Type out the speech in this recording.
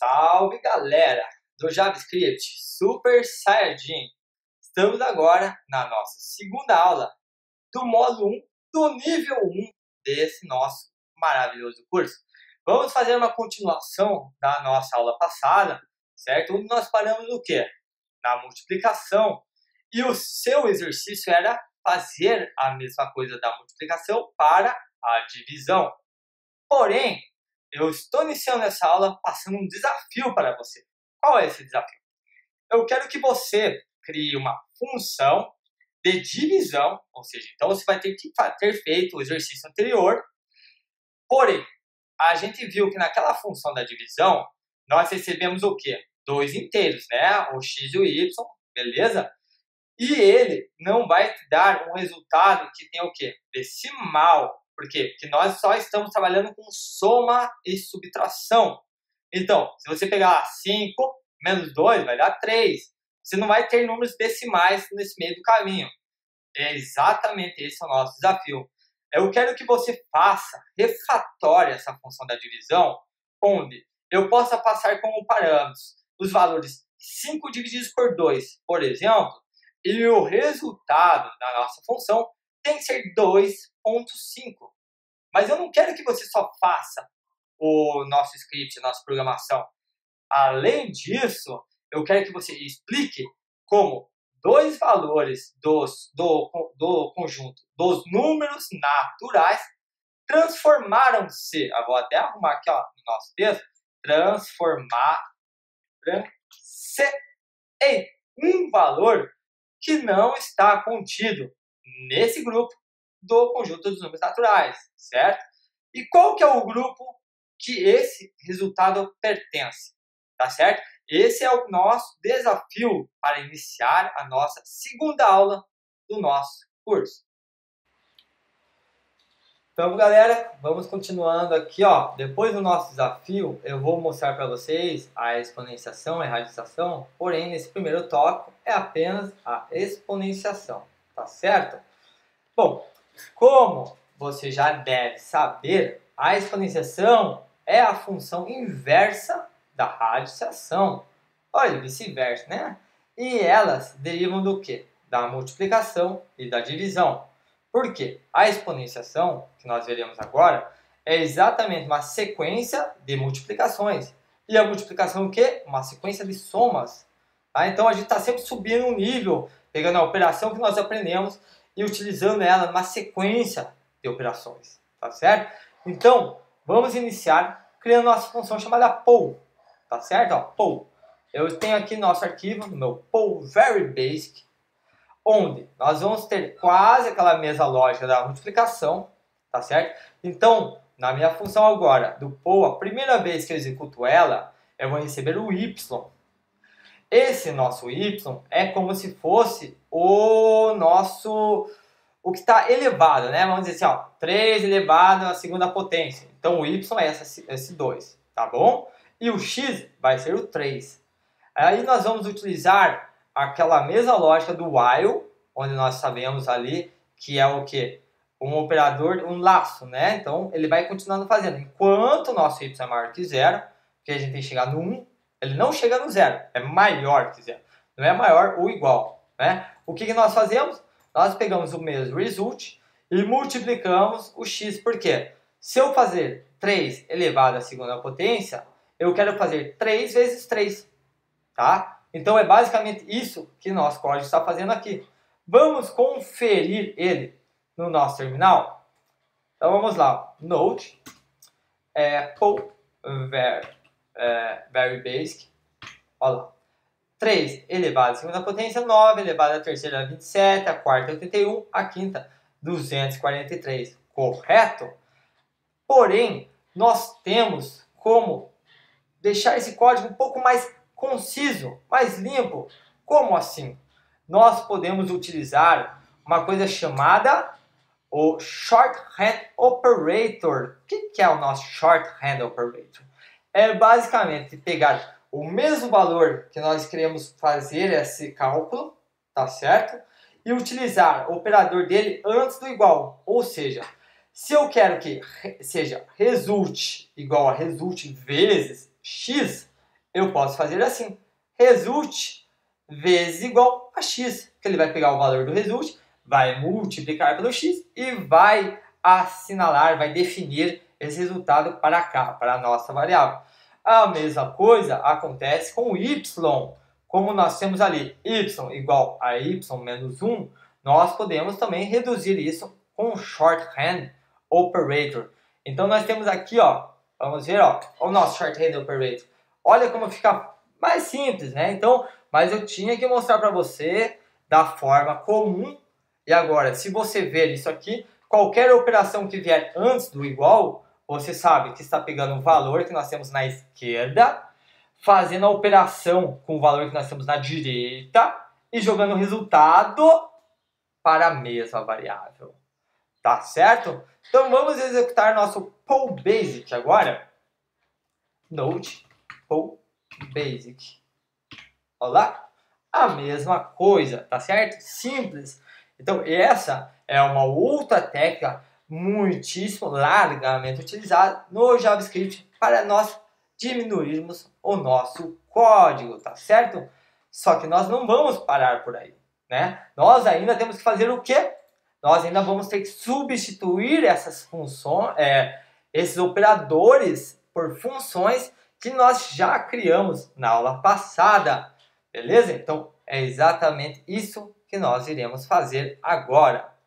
Salve galera do JavaScript Super Saiyajin! Estamos agora na nossa segunda aula do módulo 1 do nível 1 desse nosso maravilhoso curso. Vamos fazer uma continuação da nossa aula passada, certo? Onde nós paramos no quê? Na multiplicação. E o seu exercício era fazer a mesma coisa da multiplicação para a divisão. Porém, eu estou iniciando essa aula passando um desafio para você. Qual é esse desafio? Eu quero que você crie uma função de divisão, ou seja, então você vai ter que ter feito o exercício anterior. Porém, a gente viu que naquela função da divisão, nós recebemos o quê? Dois inteiros, né? O x e o y, beleza? E ele não vai te dar um resultado que tem o quê? Decimal. Por quê? Porque nós só estamos trabalhando com soma e subtração. Então, se você pegar 5 menos 2, vai dar 3. Você não vai ter números decimais nesse meio do caminho. É exatamente esse o nosso desafio. Eu quero que você faça refatória essa função da divisão, onde eu possa passar como parâmetros os valores 5 divididos por 2, por exemplo, e o resultado da nossa função tem que ser 2.5. Mas eu não quero que você só faça o nosso script, nossa programação. Além disso, eu quero que você explique como dois valores dos, do, do conjunto dos números naturais transformaram-se. Vou até arrumar aqui ó, no nosso texto. Transformar-se em um valor que não está contido nesse grupo do conjunto dos números naturais, certo? E qual que é o grupo que esse resultado pertence, tá certo? Esse é o nosso desafio para iniciar a nossa segunda aula do nosso curso. Então, galera, vamos continuando aqui, ó. Depois do nosso desafio, eu vou mostrar para vocês a exponenciação e a radização, porém, nesse primeiro tópico é apenas a exponenciação, tá certo? Bom, como você já deve saber, a exponenciação é a função inversa da radiciação. Olha, vice-versa, né? E elas derivam do que? Da multiplicação e da divisão. Por quê? A exponenciação, que nós veremos agora, é exatamente uma sequência de multiplicações. E a multiplicação o quê? Uma sequência de somas. Tá? Então a gente está sempre subindo um nível, pegando a operação que nós aprendemos e utilizando ela numa sequência de operações, tá certo? Então, vamos iniciar criando nossa função chamada poll, tá certo? Ó, poll. Eu tenho aqui nosso arquivo, meu poll very basic, onde nós vamos ter quase aquela mesma lógica da multiplicação, tá certo? Então, na minha função agora do poll, a primeira vez que eu executo ela, eu vou receber o y. Esse nosso y é como se fosse o nosso o que está elevado, né? Vamos dizer assim, ó, 3 elevado à segunda potência. Então o y é esse, esse 2, tá bom? E o x vai ser o 3. Aí nós vamos utilizar aquela mesma lógica do while, onde nós sabemos ali que é o que? Um operador, um laço, né? Então ele vai continuando fazendo. Enquanto o nosso y é maior que zero, que a gente tem que chegar no 1, ele não chega no zero, é maior que zero. Não é maior ou igual. Né? O que, que nós fazemos? Nós pegamos o mesmo result e multiplicamos o x. Por quê? Se eu fazer 3 elevado à segunda potência, eu quero fazer 3 vezes 3. Tá? Então é basicamente isso que nosso código está fazendo aqui. Vamos conferir ele no nosso terminal? Então vamos lá. Note pull ver é, very basic. Olha lá. 3 elevado à segunda potência, 9 elevado à terceira, 27, a quarta, 81, a quinta, 243. Correto? Porém, nós temos como deixar esse código um pouco mais conciso, mais limpo. Como assim? Nós podemos utilizar uma coisa chamada o shorthand operator. O que é o nosso shorthand operator? É basicamente pegar o mesmo valor que nós queremos fazer esse cálculo, tá certo? E utilizar o operador dele antes do igual. Ou seja, se eu quero que seja resulte igual a resulte vezes x, eu posso fazer assim, result vezes igual a x, que ele vai pegar o valor do result, vai multiplicar pelo x e vai assinalar, vai definir esse resultado para cá, para a nossa variável. A mesma coisa acontece com o y. Como nós temos ali y igual a y menos 1, nós podemos também reduzir isso com shorthand operator. Então nós temos aqui, ó, vamos ver, ó, o nosso shorthand operator. Olha como fica mais simples, né? Então, mas eu tinha que mostrar para você da forma comum. E agora, se você ver isso aqui, qualquer operação que vier antes do igual, você sabe que está pegando o valor que nós temos na esquerda, fazendo a operação com o valor que nós temos na direita e jogando o resultado para a mesma variável. Tá certo? Então vamos executar nosso Pull Basic agora. Node Pull Basic. Olá? A mesma coisa, tá certo? Simples. Então essa é uma outra técnica muitíssimo largamente utilizada no JavaScript para nós diminuirmos o nosso código, tá certo? Só que nós não vamos parar por aí, né? Nós ainda temos que fazer o quê? Nós ainda vamos ter que substituir essas funções, é, esses operadores por funções que nós já criamos na aula passada, beleza? Então é exatamente isso que nós iremos fazer agora.